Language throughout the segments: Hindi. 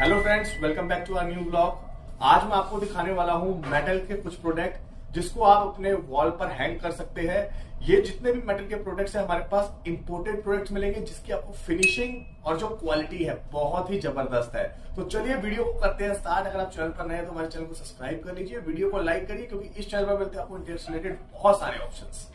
Hello friends welcome back to our new blog आज मैं आपको दिखाने वाला हूँ मेटल के कुछ प्रोडक्ट जिसको आप अपने वॉल पर हैंग कर सकते हैं। ये जितने भी मेटल के प्रोडक्ट्स हैं हमारे पास इंपोर्टेड प्रोडक्ट्स मिलेंगे जिसकी आपको फिनिशिंग और जो क्वालिटी है बहुत ही ज़बरदस्त है। तो चलिए वीडियो को करते हैं स्टार्ट अगर आप चैनल पर नए हैं तो हमारे चैनल को सब्सक्राइब कर लीजिए। वीडियो को लाइक करिए, क्योंकि इस चैनल पर मिलते हैं आपको इंटरेस्ट रिलेटेड बहुत सारे ऑप्शंस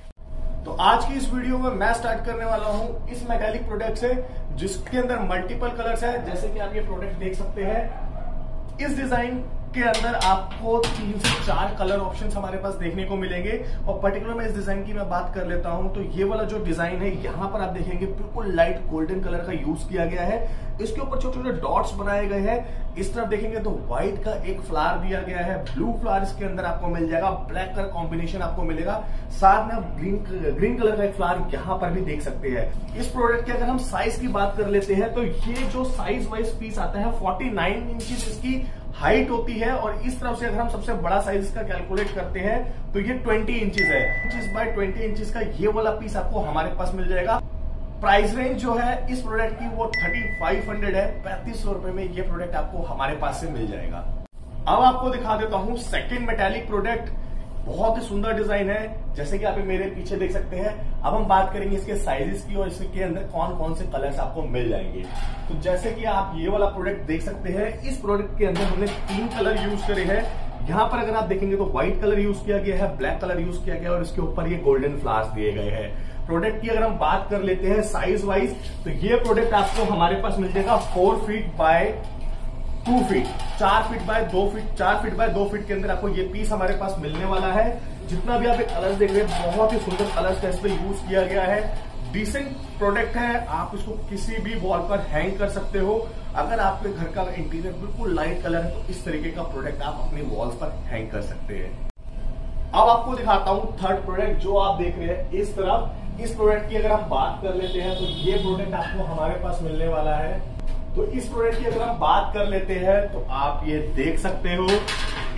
तो आज की इस वीडियो में मैं स्टार्ट करने वाला हूँ इस मेटालिक प्रोडक्ट से, जिसके अंदर मल्टीपल कलर्स है। जैसे कि आप ये प्रोडक्ट देख सकते हैं। इस डिज़ाइन के अंदर आपको तीन से चार कलर ऑप्शन हमारे पास देखने को मिलेंगे। और पर्टिकुलर मैं इस डिज़ाइन की मैं बात कर लेता हूँ तो ये वाला जो डिज़ाइन है, यहाँ पर आप देखेंगे बिल्कुल लाइट गोल्डन कलर का यूज़ किया गया है। इसके ऊपर छोटे छोटे डॉट्स बनाए गए हैं। इस तरफ़ देखेंगे तो व्हाइट का एक फ्लावर दिया गया है। ब्लू फ्लावर इसके अंदर आपको मिल जाएगा। ब्लैक कलर कॉम्बिनेशन आपको मिलेगा। साथ में आप ग्रीन ग्रीन कलर का एक फ्लावर यहाँ पर भी देख सकते हैं। इस प्रोडक्ट की अगर हम साइज़ की बात कर लेते हैं तो ये जो साइज़ वाइज पीस आता है फोर्टी नाइन इंचज इसकी हाइट होती है और इस तरफ़ से अगर हम सबसे बड़ा साइज़ का कैलकुलेट करते हैं तो ये 20 इंचेस है। इंचेस बाय 20 इंचेस का ये वाला पीस आपको हमारे पास मिल जाएगा। प्राइस रेंज जो है, इस प्रोडक्ट की वो 3500 है। पैंतीस सौ रुपए में ये प्रोडक्ट आपको हमारे पास से मिल जाएगा। अब आपको दिखा देता हूँ सेकेंड मेटेलिक प्रोडक्ट बहुत ही सुंदर डिज़ाइन है, जैसे कि आप मेरे पीछे देख सकते हैं। अब हम बात करेंगे इसके साइजेस की और इसके अंदर कौन कौन से कलर्स आपको मिल जाएँगे। तो जैसे कि आप ये वाला प्रोडक्ट देख सकते हैं, इस प्रोडक्ट के अंदर हमने तीन कलर यूज़ करे हैं। यहाँ पर अगर आप देखेंगे तो व्हाइट कलर यूज़ किया गया है ब्लैक कलर यूज़ किया गया है और इसके ऊपर ये गोल्डन फ्लावर्स दिए गए हैं। प्रोडक्ट की अगर हम बात कर लेते हैं साइज़ वाइज तो ये प्रोडक्ट आपको हमारे पास मिल जाएगा four feet by two feet चार फीट बाय दो फीट चार फीट बाय दो फीट के अंदर आपको ये पीस हमारे पास मिलने वाला है। जितना भी आप एक कलर देख रहे हैं, बहुत ही सुंदर कलर का इसमें यूज़ किया गया है। डिसेंट प्रोडक्ट है, आप इसको किसी भी वॉल पर हैंग कर सकते हो। अगर आपके घर का इंटीरियर बिल्कुल लाइट कलर है तो इस तरीके का प्रोडक्ट आप अपने वॉल्स पर हैंग कर सकते हैं। अब आपको दिखाता हूँ थर्ड प्रोडक्ट जो आप देख रहे हैं इस तरफ़। इस प्रोडक्ट की अगर हम बात कर लेते हैं तो ये प्रोडक्ट आपको हमारे पास मिलने वाला है। तो इस प्रोडक्ट की अगर हम बात कर लेते हैं तो आप ये देख सकते हो,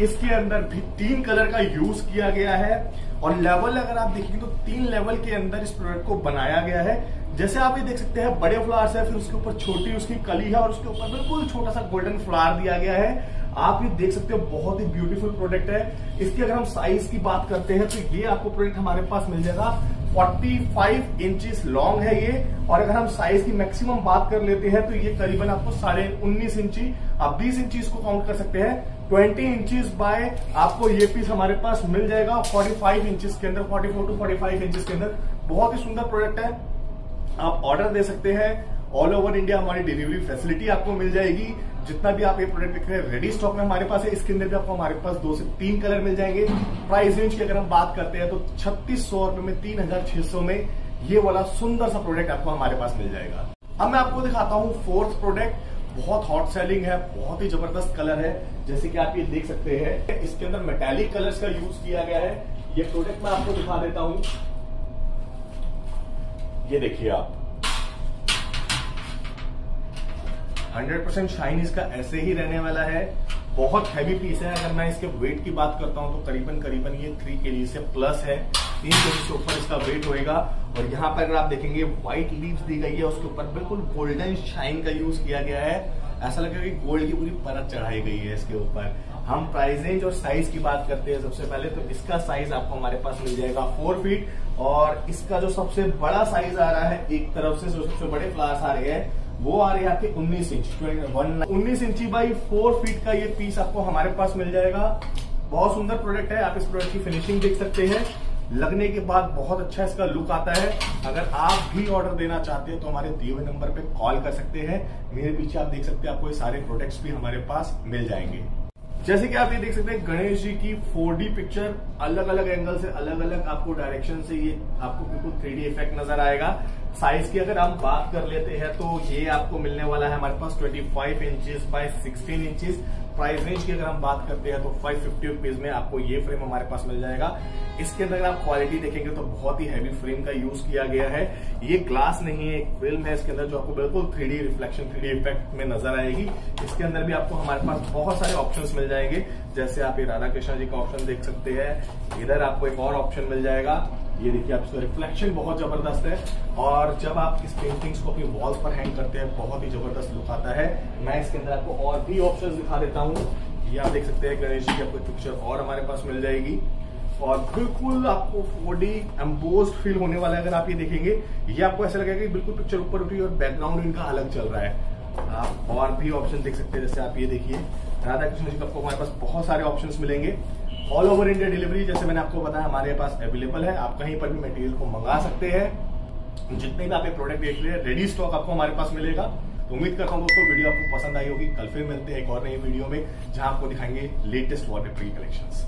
इसके अंदर भी तीन कलर का यूज़ किया गया है। और लेवल अगर आप देखेंगे तो तीन लेवल के अंदर इस प्रोडक्ट को बनाया गया है। जैसे आप ये देख सकते हैं, बड़े फ्लावर्स है, फिर उसके ऊपर छोटी उसकी कली है, और उसके ऊपर बिल्कुल छोटा सा गोल्डन फ्लावर दिया गया है। आप ये देख सकते हो, बहुत ही ब्यूटीफुल प्रोडक्ट है। इसकी अगर हम साइज़ की बात करते हैं तो ये आपको प्रोडक्ट हमारे पास मिल जाएगा। 45 इंचेस लॉन्ग है ये। और अगर हम साइज़ की मैक्सिमम बात कर लेते हैं तो ये करीबन आपको साढ़े उन्नीस इंची, आप 20 इंची इसको काउंट कर सकते हैं। 20 इंचीज बाय आपको ये पीस हमारे पास मिल जाएगा 45 इंचेस के अंदर 44 टू 45 इंचेस के अंदर। बहुत ही सुंदर प्रोडक्ट है। आप ऑर्डर दे सकते हैं। ऑल ओवर इंडिया हमारी डिलीवरी फैसिलिटी आपको मिल जाएगी। जितना भी आप ये प्रोडक्ट देख रहे हैं रेडी स्टॉक में हमारे पास है। इसके अंदर भी आपको हमारे पास दो से तीन कलर मिल जाएँगे। प्राइस रेंज की अगर हम बात करते हैं तो छत्तीस सौ रुपए में, तीन हज़ार छह सौ में ये वाला सुंदर सा प्रोडक्ट आपको हमारे पास मिल जाएगा। अब मैं आपको दिखाता हूँ फोर्थ प्रोडक्ट बहुत हॉट सेलिंग है, बहुत ही ज़बरदस्त कलर है। जैसे कि आप ये देख सकते हैं, इसके अंदर मेटेलिक कलर्स का यूज़ किया गया है। ये प्रोडक्ट मैं आपको दिखा देता हूँ। ये देखिए आप। 100% शाइन इसका ऐसे ही रहने वाला है। बहुत हैवी पीस है। अगर मैं इसके वेट की बात करता हूँ तो करीबन करीबन ये थ्री के से प्लस है। तीन के से ऊपर इसका वेट होएगा। और यहाँ पर अगर आप देखेंगे व्हाइट लीव्स दी गई है। उसके ऊपर बिल्कुल गोल्डन शाइन का यूज़ किया गया है। ऐसा लगेगा कि गोल्ड की पूरी परत चढ़ाई गई है इसके ऊपर। हम प्राइस रेंज और साइज़ की बात करते हैं सबसे पहले तो इसका साइज़ आपको हमारे पास मिल जाएगा फोर फीट और इसका जो सबसे बड़ा साइज़ आ रहा है, एक तरफ़ से जो सबसे बड़े फ्लावर्स आ रहे हैं वो आ रही है आपके 19 इंच उन्नीस इंची बाई फोर फीट का ये पीस आपको हमारे पास मिल जाएगा। बहुत सुंदर प्रोडक्ट है, आप इस प्रोडक्ट की फिनिशिंग देख सकते हैं। लगने के बाद बहुत अच्छा इसका लुक आता है। अगर आप भी ऑर्डर देना चाहते हैं तो हमारे दिए हुए नंबर पे कॉल कर सकते हैं। मेरे पीछे आप देख सकते हैं, आपको ये सारे प्रोडक्ट्स भी हमारे पास मिल जाएँगे। जैसे कि आप ये देख सकते हैं, गणेश जी की 4D पिक्चर अलग अलग एंगल से अलग अलग आपको डायरेक्शन से ये आपको बिल्कुल थ्री इफ़ेक्ट नज़र आएगा। साइज़ की अगर हम बात कर लेते हैं तो ये आपको मिलने वाला है हमारे पास 25 inches by 16 inches price range की अगर हम बात करते हैं तो फाइव फिफ्टी रुपीज़ में आपको ये फ्रेम हमारे पास मिल जाएगा। इसके अंदर अगर आप क्वालिटी देखेंगे तो बहुत ही हैवी फ्रेम का यूज़ किया गया है। ये ग्लास नहीं है, एक फ़िल्म है, इसके अंदर जो आपको बिल्कुल थ्री रिफ्लेक्शन थ्री इफ़ेक्ट में नज़र आएगी। इसके अंदर भी आपको हमारे पास बहुत सारे ऑप्शन मिल जाएँगे। जैसे आप ये राधा कृष्णा जी का ऑप्शन देख सकते हैं। इधर आपको एक और ऑप्शन मिल जाएगा। ये देखिए आप, इसका रिफ्लेक्शन बहुत ज़बरदस्त है। और जब आप इस पेंटिंग्स को अपनी वॉल्स पर हैंग करते हैं, बहुत ही ज़बरदस्त लुक आता है। मैं इसके अंदर आपको और भी ऑप्शंस दिखा देता हूँ। ये आप देख सकते हैं, गणेश जी की आपको पिक्चर और हमारे पास मिल जाएगी। और बिल्कुल आपको फोडी एम्पोज फील होने वाला है अगर आप ये देखेंगे। ये आपको ऐसा लगेगा कि बिल्कुल पिक्चर ऊपर उठी और बैकग्राउंड इनका अलग चल रहा है। आप और भी ऑप्शन देख सकते हैं, जैसे आप ये देखिए। राधा कृष्ण जी आपको हमारे पास बहुत सारे ऑप्शन मिलेंगे। ऑल ओवर इंडिया डिलीवरी जैसे मैंने आपको बताया, हमारे पास अवेलेबल है। आप कहीं पर भी मटेरियल को मंगा सकते हैं। जितने भी आपके प्रोडक्ट देख रहे हैं रेडी स्टॉक आपको हमारे पास मिलेगा। तो उम्मीद करता हूँ दोस्तों, वीडियो आपको पसंद आई होगी। कल फिर मिलते हैं एक और नई वीडियो में, जहाँ आपको दिखाएँगे लेटेस्ट वॉलपेपर की कलेक्शंस